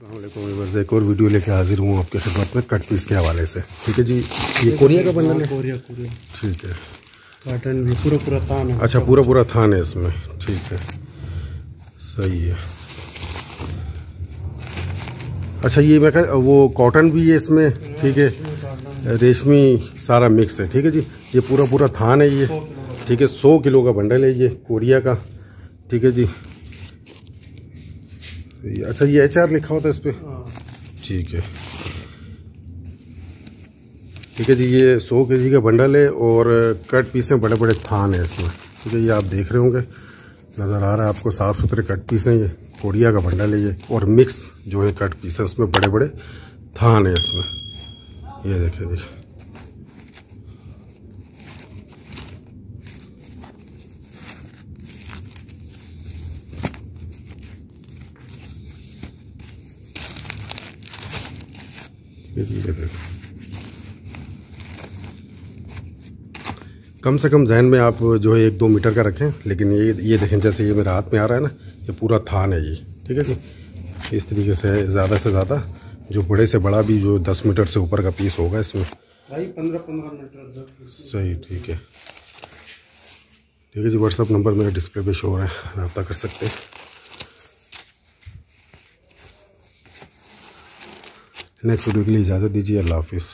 अल्लाम एक और वीडियो लेके हाजिर हूँ आपके खिदमत में कट पीस के हवाले से। ठीक है जी? ये कोरिया का बंडल है? Korea Korea. ठीक है। काटन भी पूरा पूरा तान है। अच्छा पूरा पूरा थान है इसमें। ठीक है। सही है। अच्छा ये मैं कह वो कॉटन भी है इसमें ठीक है? रेशमी सारा मिक्स है ठीक है जी? ये पूरा पूरा थान है ये। ठीक है सौ किलो का बंडल है ये कोरिया का। ठीक है जी? ये- अच्छा ये एच आर लिखा होता है इस पर हाँ, ठीक है। ठीक है जी ये सौ के जी का बंडल है और कट पीस में बड़े बड़े थान है इसमें। ठीक है ये आप देख रहे होंगे। नज़र आ रहा है आपको साफ़ सुथरे कट पीस हैं ये। कोरिया का बंडल है ये और मिक्स जो है कट पीस है उसमें बड़े बड़े थान है इसमें। ये देखें जी ये जी, ये देखो कम से कम जहन में आप जो है एक दो मीटर का रखें लेकिन ये ये देखें जैसे ये मेरे हाथ में आ रहा है ना ये पूरा थान है ये ठीक है जी? इस तरीके से ज़्यादा से ज़्यादा जो बड़े से बड़ा भी जो दस मीटर से ऊपर का पीस होगा इसमें। भाई पंद्रह पंद्रह मीटर सही ठीक है। ठीक है जी व्हाट्सअप नंबर मेरा डिस्प्ले पे शो हो रहा है रब्ता कर सकते हैं। नेक्स्ट वीडियो के लिए इजाज़त दीजिए अल्लाह हाफिज़।